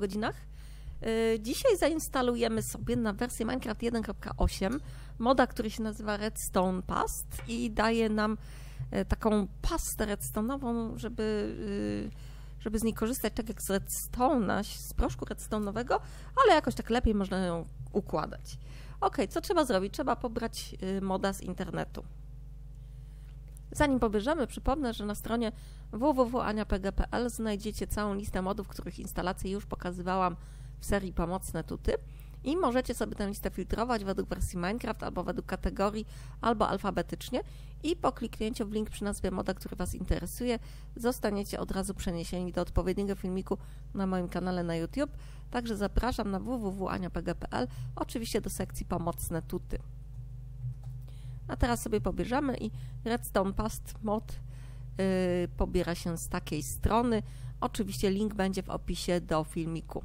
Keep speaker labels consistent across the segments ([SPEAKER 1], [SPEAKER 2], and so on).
[SPEAKER 1] godzinach. Y, Dzisiaj zainstalujemy sobie na wersję Minecraft 1.8 moda, który się nazywa Redstone Past i daje nam y, taką pastę redstone'ową, żeby, y, żeby z niej korzystać tak jak z redstone'a, z proszku redstone'owego, ale jakoś tak lepiej można ją układać. Ok, co trzeba zrobić? Trzeba pobrać moda z internetu. Zanim pobierzemy, przypomnę, że na stronie www.aniapg.pl znajdziecie całą listę modów, których instalacje już pokazywałam w serii Pomocne Tuty i możecie sobie tę listę filtrować według wersji Minecraft albo według kategorii, albo alfabetycznie i po kliknięciu w link przy nazwie moda, który Was interesuje, zostaniecie od razu przeniesieni do odpowiedniego filmiku na moim kanale na YouTube. Także zapraszam na www.aniapg.pl, oczywiście do sekcji Pomocne Tuty. A teraz sobie pobierzemy i Redstone Past Mod yy, pobiera się z takiej strony. Oczywiście link będzie w opisie do filmiku.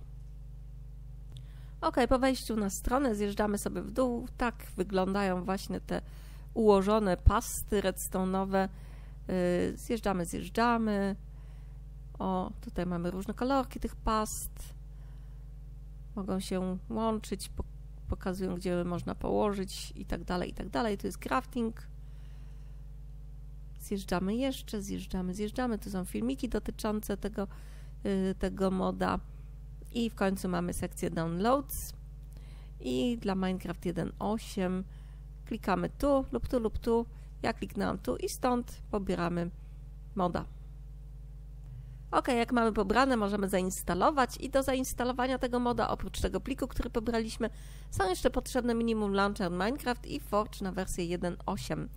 [SPEAKER 1] Ok, po wejściu na stronę zjeżdżamy sobie w dół. Tak wyglądają właśnie te ułożone pasty redstone'owe. Yy, zjeżdżamy, zjeżdżamy. O, tutaj mamy różne kolorki tych past. Mogą się łączyć, pokazują, gdzie można położyć i tak dalej, i tak dalej. Tu jest crafting. Zjeżdżamy jeszcze, zjeżdżamy, zjeżdżamy. Tu są filmiki dotyczące tego, yy, tego moda. I w końcu mamy sekcję downloads. I dla Minecraft 1.8 klikamy tu lub tu lub tu. Ja kliknęłam tu i stąd pobieramy moda. Ok, jak mamy pobrane, możemy zainstalować i do zainstalowania tego moda, oprócz tego pliku, który pobraliśmy, są jeszcze potrzebne minimum launcher Minecraft i Forge na wersję 1.8.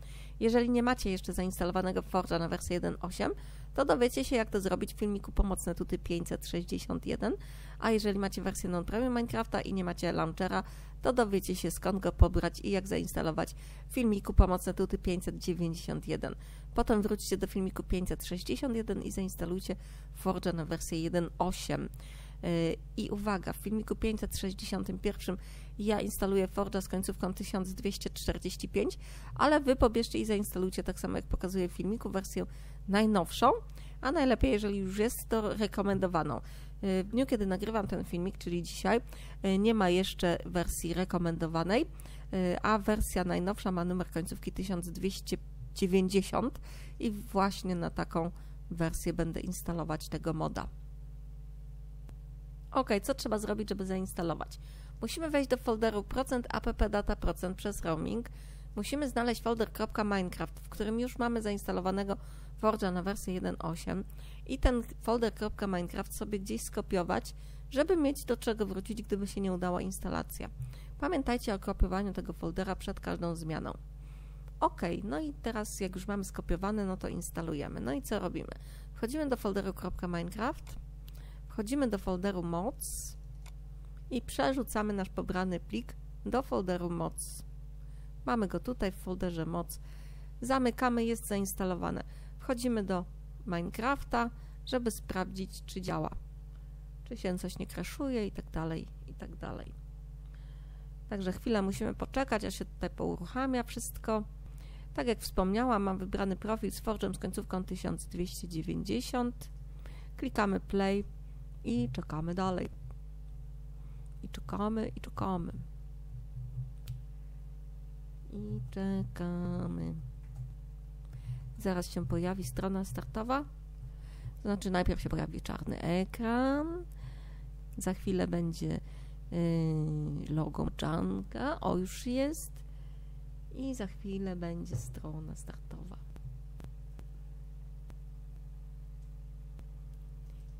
[SPEAKER 1] Jeżeli nie macie jeszcze zainstalowanego Forge'a na wersję 1.8, to dowiecie się, jak to zrobić w filmiku Pomocne Tuty 561, a jeżeli macie wersję non-premium Minecrafta i nie macie launchera, to dowiecie się, skąd go pobrać i jak zainstalować w filmiku Pomocne Tuty 591. Potem wróćcie do filmiku 561 i zainstalujcie Forge'a na wersję 1.8. I uwaga, w filmiku 561 ja instaluję Forge'a z końcówką 1245, ale Wy pobierzcie i zainstalujcie tak samo jak pokazuję w filmiku wersję najnowszą, a najlepiej, jeżeli już jest, to rekomendowaną. W dniu, kiedy nagrywam ten filmik, czyli dzisiaj, nie ma jeszcze wersji rekomendowanej, a wersja najnowsza ma numer końcówki 1290 i właśnie na taką wersję będę instalować tego moda. Ok, co trzeba zrobić, żeby zainstalować? Musimy wejść do folderu %appdata% przez roaming. Musimy znaleźć folder .minecraft, w którym już mamy zainstalowanego Forge'a na wersję 1.8 i ten folder .minecraft sobie gdzieś skopiować, żeby mieć do czego wrócić, gdyby się nie udała instalacja. Pamiętajcie o kopiowaniu tego foldera przed każdą zmianą. Ok, no i teraz jak już mamy skopiowany, no to instalujemy. No i co robimy? Wchodzimy do folderu .minecraft, wchodzimy do folderu mods i przerzucamy nasz pobrany plik do folderu mods. Mamy go tutaj w folderze mods. Zamykamy, jest zainstalowane. Wchodzimy do Minecrafta, żeby sprawdzić, czy działa. Czy się coś nie crashuje i tak dalej, i tak dalej. Także chwilę musimy poczekać, aż się tutaj pouruchamia wszystko. Tak jak wspomniałam, mam wybrany profil z Forge'em z końcówką 1290. Klikamy play i czekamy dalej. I czekamy, i czekamy. I czekamy. Zaraz się pojawi strona startowa. To znaczy najpierw się pojawi czarny ekran. Za chwilę będzie yy, logo Janka. O, już jest. I za chwilę będzie strona startowa.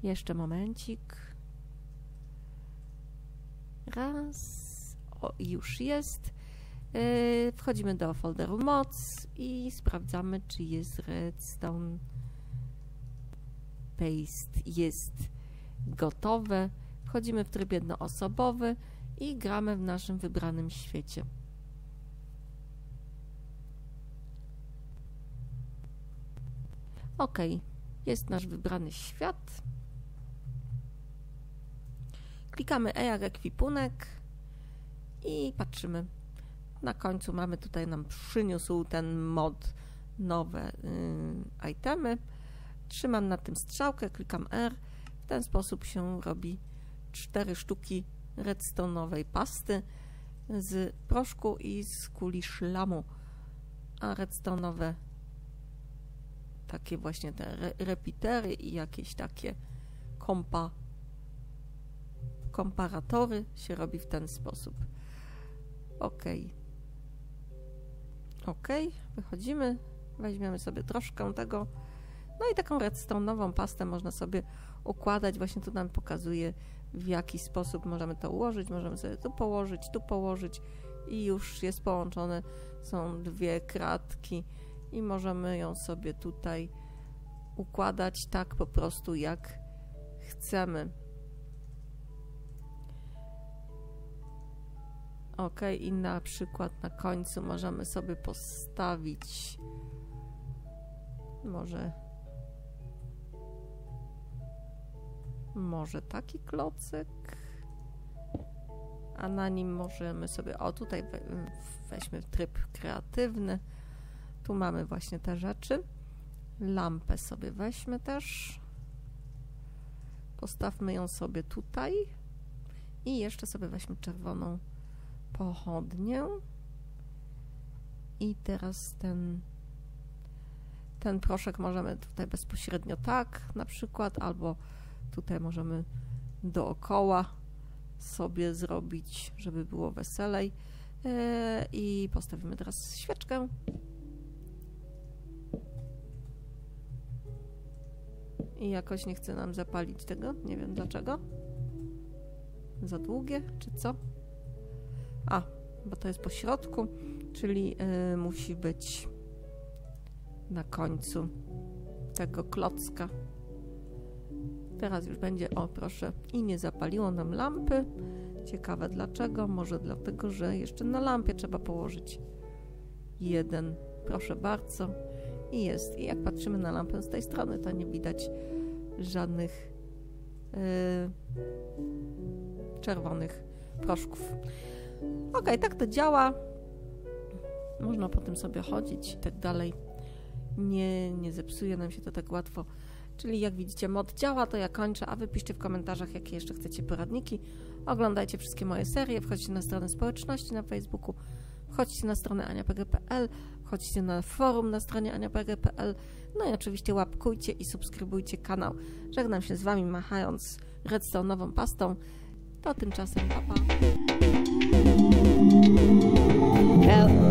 [SPEAKER 1] Jeszcze momencik. Raz. O, już jest. Yy, wchodzimy do folderu moc i sprawdzamy, czy jest redstone paste. Jest gotowe. Wchodzimy w tryb jednoosobowy i gramy w naszym wybranym świecie. Ok, jest nasz wybrany świat. Klikamy E jak ekwipunek i patrzymy. Na końcu mamy tutaj nam przyniósł ten mod nowe y, itemy. Trzymam na tym strzałkę, klikam R. W ten sposób się robi cztery sztuki redstone'owej pasty z proszku i z kuli szlamu, a redstone'owe takie właśnie te re repeatery i jakieś takie kompa, komparatory się robi w ten sposób. Ok. Ok, wychodzimy, weźmiemy sobie troszkę tego. No i taką redstone'ową pastę można sobie układać. Właśnie tu nam pokazuje, w jaki sposób możemy to ułożyć. Możemy sobie tu położyć, tu położyć i już jest połączone. Są dwie kratki i możemy ją sobie tutaj układać tak po prostu jak chcemy. Ok, i na przykład na końcu możemy sobie postawić może może taki klocek a na nim możemy sobie, o tutaj weźmy tryb kreatywny tu mamy właśnie te rzeczy. Lampę sobie weźmy też. Postawmy ją sobie tutaj. I jeszcze sobie weźmy czerwoną pochodnię. I teraz ten, ten proszek możemy tutaj bezpośrednio tak na przykład, albo tutaj możemy dookoła sobie zrobić, żeby było weselej. E, I postawimy teraz świeczkę. i jakoś nie chce nam zapalić tego. Nie wiem dlaczego. Za długie, czy co? A, bo to jest po środku, czyli yy, musi być na końcu tego klocka. Teraz już będzie, o proszę, i nie zapaliło nam lampy. Ciekawe dlaczego? Może dlatego, że jeszcze na lampie trzeba położyć jeden. Proszę bardzo i jest. I jak patrzymy na lampę z tej strony, to nie widać żadnych yy, czerwonych proszków. Ok, tak to działa. Można po tym sobie chodzić i tak dalej. Nie, nie zepsuje nam się to tak łatwo. Czyli jak widzicie, mod działa, to ja kończę, a wy piszcie w komentarzach, jakie jeszcze chcecie poradniki. Oglądajcie wszystkie moje serie, wchodźcie na stronę społeczności na Facebooku, wchodźcie na stronę aniapg.pl, Chodźcie na forum na stronie aniapg.pl. No i oczywiście łapkujcie i subskrybujcie kanał. Żegnam się z Wami machając redstone'ową pastą. To tymczasem papa. Pa.